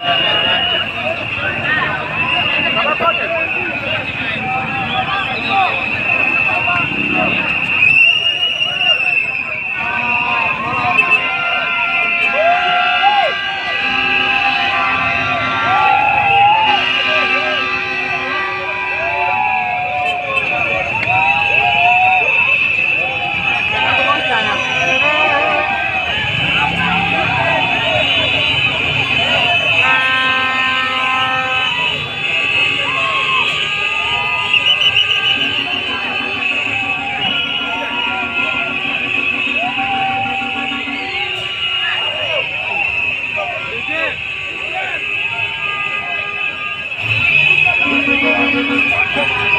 Yeah. Come on.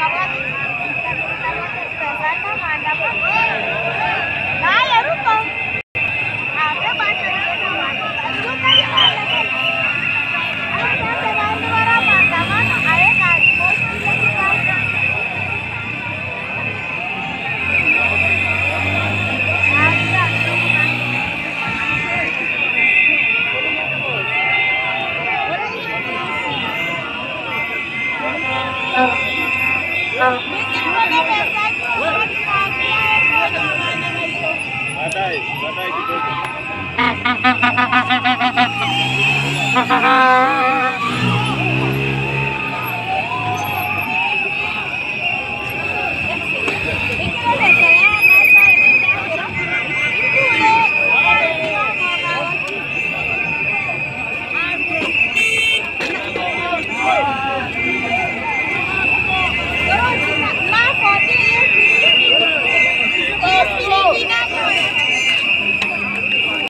Baadaye Bye-bye.